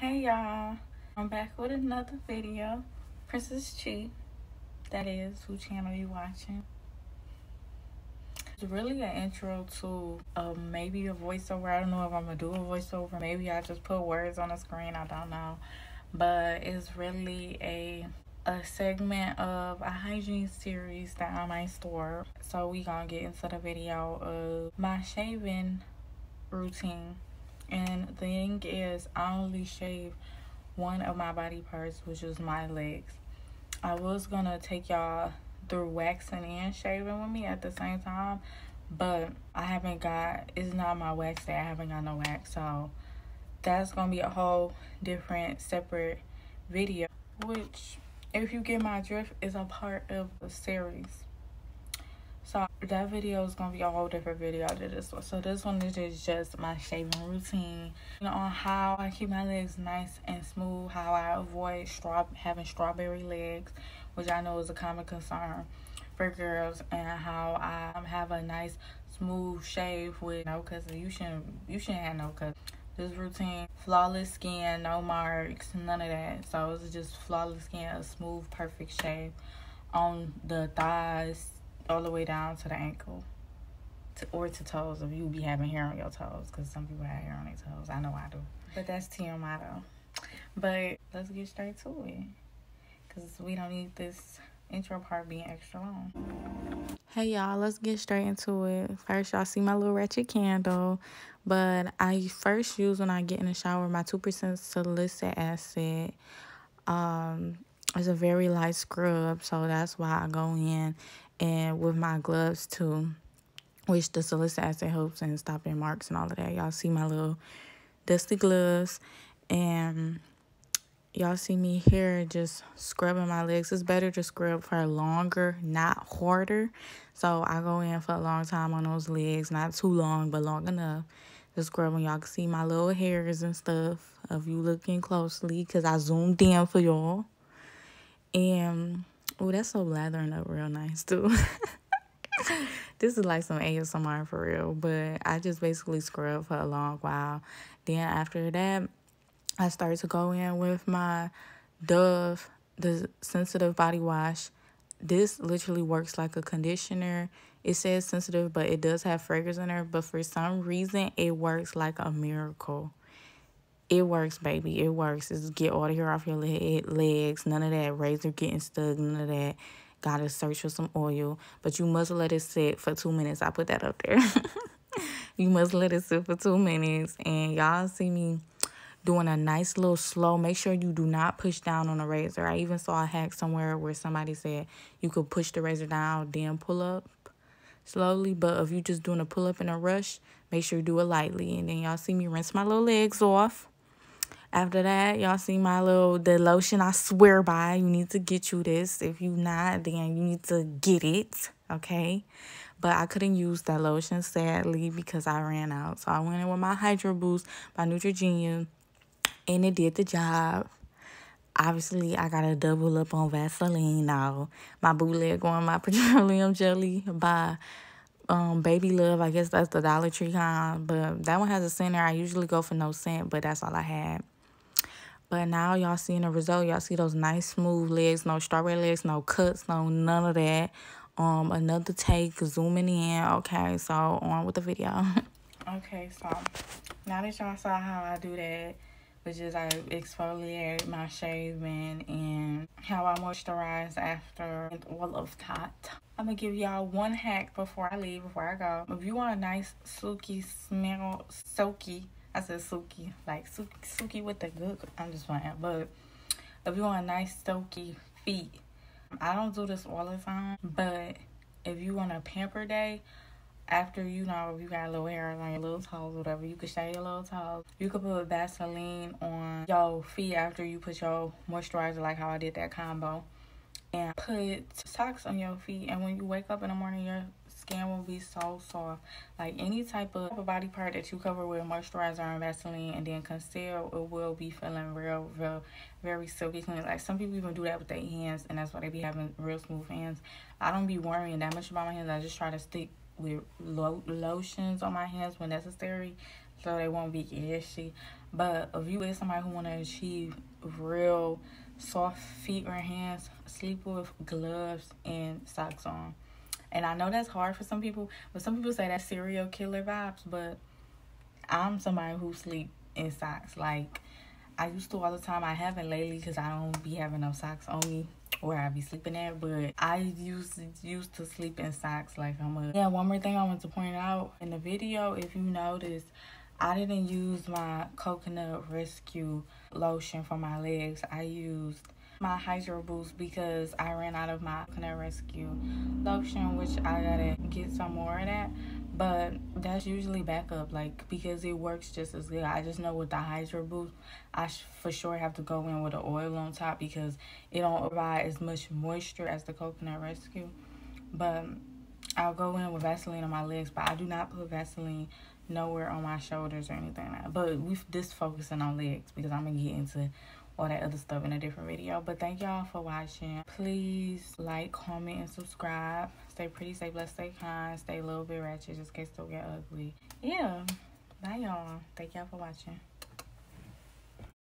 Hey y'all, I'm back with another video. Princess Chi, that is who channel you watching. It's really an intro to uh, maybe a voiceover. I don't know if I'm gonna do a voiceover. Maybe I just put words on the screen. I don't know, but it's really a a segment of a hygiene series that I might store. So we gonna get into the video of my shaving routine and the thing is, I only shave one of my body parts, which is my legs. I was gonna take y'all through waxing and shaving with me at the same time, but I haven't got, it's not my wax day. I haven't got no wax. So that's gonna be a whole different, separate video, which, if you get my drift, is a part of the series. So that video is gonna be a whole different video to this one. So this one is just my shaving routine you know, on how I keep my legs nice and smooth, how I avoid straw having strawberry legs, which I know is a common concern for girls, and how I um, have a nice smooth shave with no cuts. You shouldn't you shouldn't have no cuts. This routine, flawless skin, no marks, none of that. So it's just flawless skin, a smooth, perfect shave on the thighs, all the way down to the ankle to, or to toes if you be having hair on your toes because some people have hair on their toes. I know I do. But that's TMI though. But let's get straight to it because we don't need this intro part being extra long. Hey y'all, let's get straight into it. First, y'all see my little ratchet candle, but I first use when I get in the shower my 2% salicylic acid. Um, it's a very light scrub, so that's why I go in and with my gloves too, which the salicylic acid helps in stopping marks and all of that. Y'all see my little dusty gloves and y'all see me here just scrubbing my legs. It's better to scrub for longer, not harder. So I go in for a long time on those legs, not too long, but long enough to scrub. And y'all can see my little hairs and stuff of you looking closely because I zoomed in for y'all. And Oh, that's so lathering up real nice too. this is like some ASMR for real, but I just basically scrub for a long while. Then after that, I started to go in with my Dove, the sensitive body wash. This literally works like a conditioner. It says sensitive, but it does have fragrance in there. But for some reason, it works like a miracle. It works, baby. It works. It's get all the hair off your leg, legs. None of that razor getting stuck. None of that. Gotta search for some oil. But you must let it sit for two minutes. I put that up there. you must let it sit for two minutes. And y'all see me doing a nice little slow. Make sure you do not push down on the razor. I even saw a hack somewhere where somebody said you could push the razor down, then pull up slowly. But if you just doing a pull up in a rush, make sure you do it lightly. And then y'all see me rinse my little legs off. After that, y'all see my little, the lotion I swear by. You need to get you this. If you not, then you need to get it, okay? But I couldn't use that lotion, sadly, because I ran out. So I went in with my Hydro Boost by Neutrogena, and it did the job. Obviously, I got to double up on Vaseline now. My bootleg on my petroleum jelly by um baby love i guess that's the dollar tree kind but that one has a scent i usually go for no scent but that's all i had but now y'all seeing the result. Y'all see those nice smooth legs, no strawberry legs, no cuts, no none of that. Um, another take, zooming in. Okay, so on with the video. okay, so now that y'all saw how I do that, which is I exfoliate my shaving and how I moisturize after all of that. I'm gonna give y'all one hack before I leave, before I go. If you want a nice silky smell, silky I said Suki, like Suki, Suki with the good. I'm just playing, but if you want a nice silky feet, I don't do this all the time. But if you want a pamper day, after you know if you got little hair on your little toes, whatever, you could shave your little toes. You could put Vaseline on your feet after you put your moisturizer, like how I did that combo, and put socks on your feet. And when you wake up in the morning, your skin will be so soft. Like any type of body part that you cover with moisturizer and Vaseline and then conceal, it will be feeling real, real, very silky clean. Like some people even do that with their hands and that's why they be having real smooth hands. I don't be worrying that much about my hands. I just try to stick with lo lotions on my hands when necessary so they won't be itchy. But if you is somebody who want to achieve real soft feet or hands, sleep with gloves and socks on. And I know that's hard for some people, but some people say that's serial killer vibes. But I'm somebody who sleep in socks. Like I used to all the time. I haven't lately because I don't be having no socks on me where I be sleeping at. But I used to, used to sleep in socks. Like I'm a yeah. One more thing I want to point out in the video, if you notice, I didn't use my coconut rescue lotion for my legs. I used my Hydro Boost because I ran out of my Coconut Rescue lotion, which I gotta get some more of that. But that's usually backup, like because it works just as good. I just know with the Hydro Boost, I for sure have to go in with the oil on top because it don't provide as much moisture as the Coconut Rescue. But I'll go in with Vaseline on my legs, but I do not put Vaseline nowhere on my shoulders or anything like that. But we just focusing on legs because I'm gonna get into all that other stuff in a different video. But thank y'all for watching. Please like, comment, and subscribe. Stay pretty, stay blessed, stay kind, stay a little bit ratchet just in case don't get ugly. Yeah. Bye y'all. Thank y'all for watching.